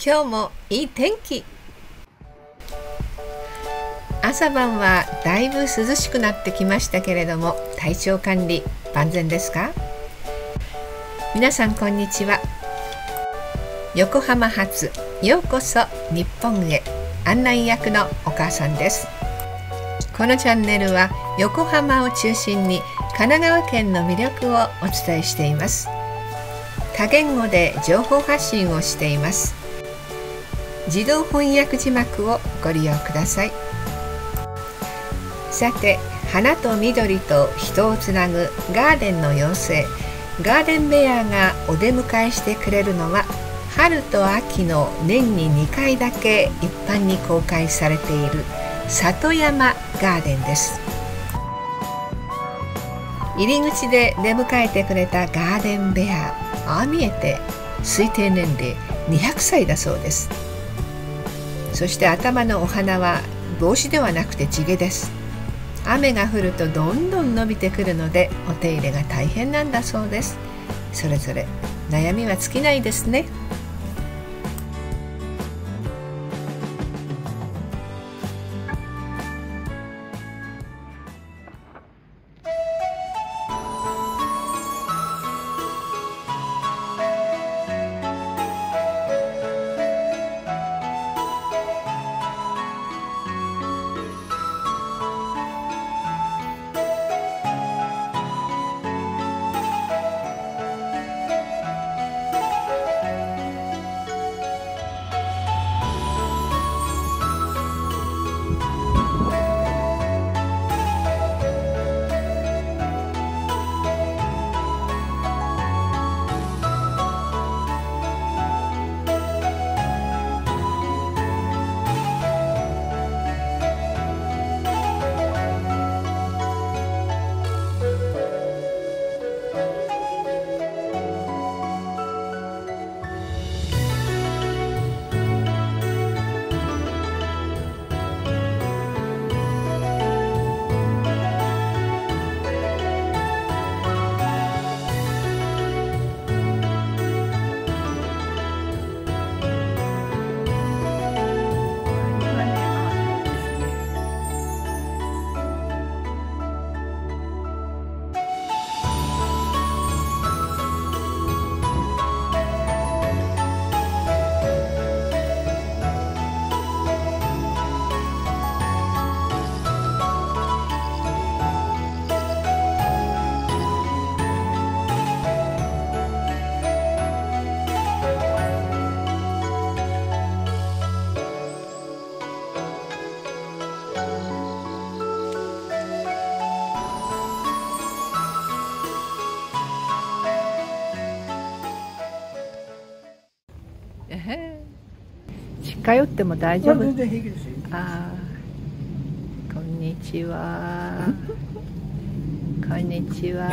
今日もいい天気。朝晩はだいぶ涼しくなってきましたけれども体調管理万全ですか？皆さんこんにちは。横浜発ようこそ日本へ案内役のお母さんです。このチャンネルは横浜を中心に神奈川県の魅力をお伝えしています。多言語で情報発信をしています。自動翻訳字幕をご利用ください。さて花と緑と人をつなぐガーデンの妖精ガーデンベアがお出迎えしてくれるのは春と秋の年に2回だけ一般に公開されている里山ガーデンです。入り口で出迎えてくれたガーデンベアああ見えて推定年齢200歳だそうです。そして頭のお花は帽子ではなくて地毛です。雨が降るとどんどん伸びてくるのでお手入れが大変なんだそうです。それぞれ悩みは尽きないですね。近寄っても大丈夫？あこんにちは。こんにちは。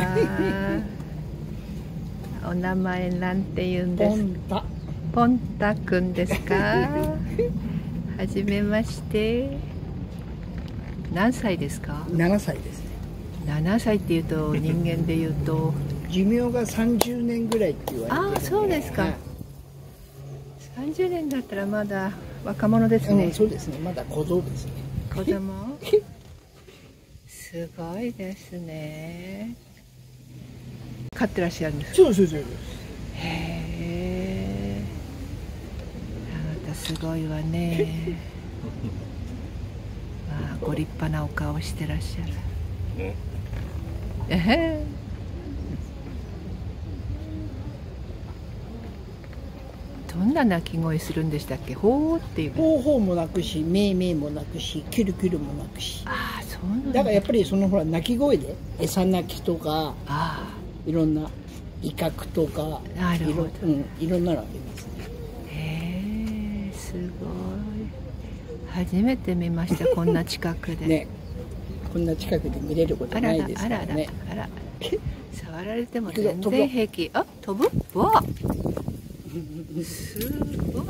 お名前なんて言うんです？かポンタくんですか？はじめまして。何歳ですか？7歳です。ね7歳っていうと人間で言うと。寿命が30年ぐらいって言われてる、ああそうですか、30年だったらまだ若者ですね、うん、そうですね。まだ小僧ですね。子供？すごいですね。飼ってらっしゃるんですか？そうそうそうへえあなたすごいわね。まあご立派なお顔してらっしゃる。ええどんな鳴き声するんでしたっけ？ほーっていう。ほうほうも鳴くしめいめいも鳴くしキュルキュルも鳴くし。ああそうなんだ。からやっぱりそのほら鳴き声で餌鳴きとかあいろんな威嚇とかなるほど。いろ,、うん、いろんなのありますね。へえすごい。初めて見ました こんな近くで。ね。こんな近くで見れることないですからね。あらあら触られても全然平気。あ飛ぶ？わすごい。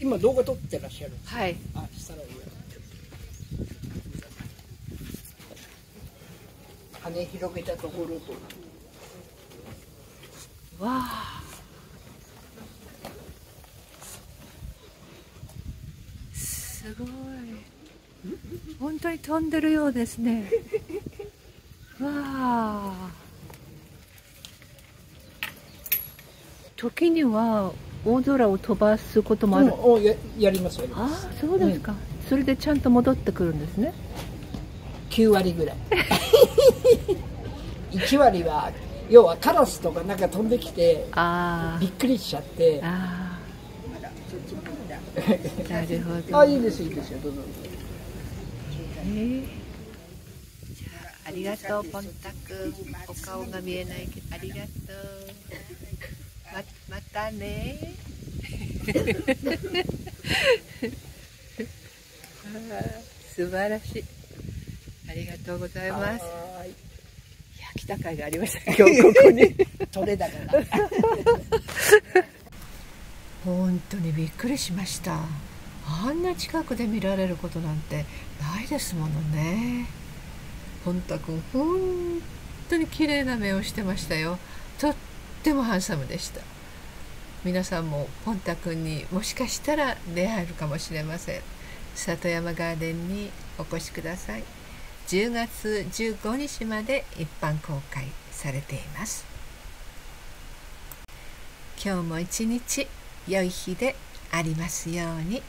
今動画撮ってらっしゃる。はい。あしたら羽広げたところと。わあ。すごい。本当に飛んでるようですね。わあ時には大空を飛ばすこともある、うんおややりますやります。ああそうですか、それでちゃんと戻ってくるんですね。9割ぐらい。1割は要はカラスとかなんか飛んできてあびっくりしちゃって。あああ なるほど。あいいですいいです。よどうぞ。えー。じゃあありがとうポンタ君。お顔が見えないけど。ありがとうたね。素晴らしい。ありがとうございます。はい。や来た甲斐がありました今日ここに。取れ高が。本当にびっくりしました。あんな近くで見られることなんてないですものね。ポンタ君本当に綺麗な目をしてましたよ。とってもハンサムでした皆さんもポンタ君にもしかしたら出会えるかもしれません。里山ガーデンにお越しください。10月15日まで一般公開されています。今日も一日良い日でありますように。